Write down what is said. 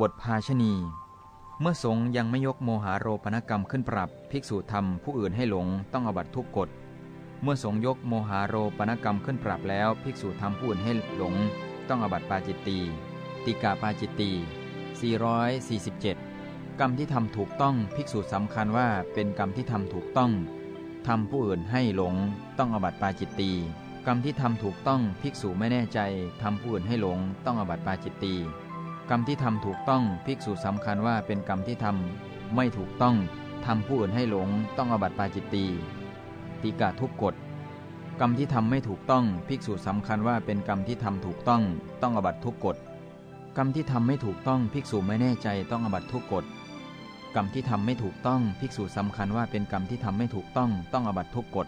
บทภาชณี เมื่อสงฆ์ยังไม่ยกโมหาโรปนกรรมขึ้นปรับ ภิกษุทำผู้อื่นให้หลงต้องอบัตทุกกฎ เมื่อสงฆ์ยกโมหาโรปนกรรมขึ้นปรับแล้ว ภิกษุทำผู้อื่นให้หลง ต้องอบัตปาจิตตีติกาปาจิตตี447 กรรมที่ทำถูกต้องภิกษุสำคัญว่าเป็นกรรมที่ทำถูกต้องทำผู้อื่นให้หลง ต้องอบัตปาจิตตีกรรมที่ทำถูกต้องภิกษุไม่แน่ใจทำผู้อื่นให้หลง ต้องอบัตปาจิตตี กรรมที่ทำถูกต้องภิกษุสำคัญว่าเป็นกรรมที่ทำไม่ถูกต้องทำผู้อื่นให้หลงต้องอบัตปาจิตตีติกาทุกกฎกรรมที่ทำไม่ถูกต้องภิกษุสำคัญว่าเป็นกรรมที่ทำถูกต้องต้องอบัติทุกกฎกรรมที่ทำไม่ถูกต้องภิกษุไม่แน่ใจต้องอบัติทุกกฎกรรมที่ทำไม่ถูกต้องภิกษุสำคัญว่าเป็นกรรมที่ทำไม่ถูกต้องต้องอบัติทุกกฎ